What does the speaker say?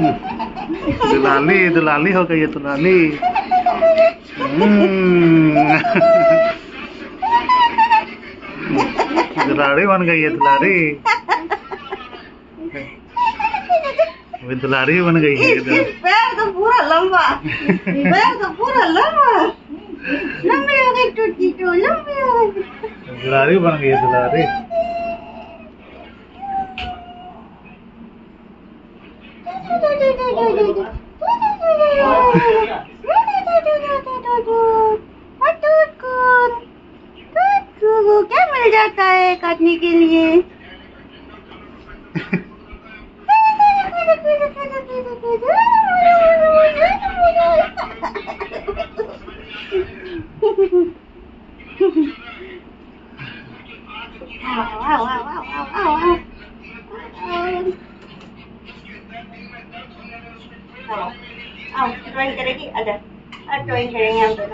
दुलाली दुलाली हो गई है दुलाली। हम्म। दुलारी बन गई है दुलारी। अभी दुलारी बन गई है पैर तो पूरा लंबा। पैर तो पूरा लंबा। लंबी हो गई टूटी तो लंबी हो गई दुलारी बन गई है दुलारी। क्या मिल जाता है काटने के लिए करेगी? आजा ड्राइंग करेंगे आजा